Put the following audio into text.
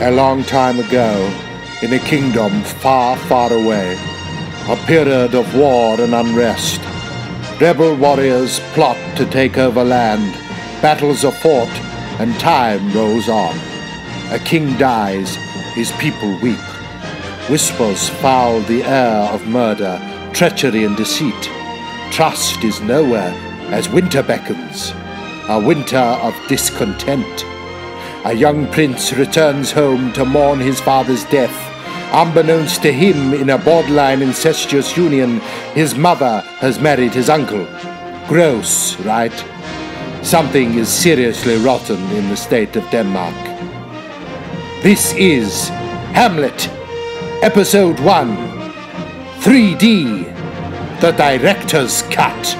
A long time ago, in a kingdom far, far away, a period of war and unrest, rebel warriors plot to take over land, battles are fought, and time rolls on. A king dies, his people weep. Whispers foul the air of murder, treachery, and deceit. Trust is nowhere as winter beckons, a winter of discontent. A young prince returns home to mourn his father's death. Unbeknownst to him, in a borderline incestuous union, his mother has married his uncle. Gross, right? Something is seriously rotten in the state of Denmark. This is Hamlet, Episode 1 3D, the Director's Cut.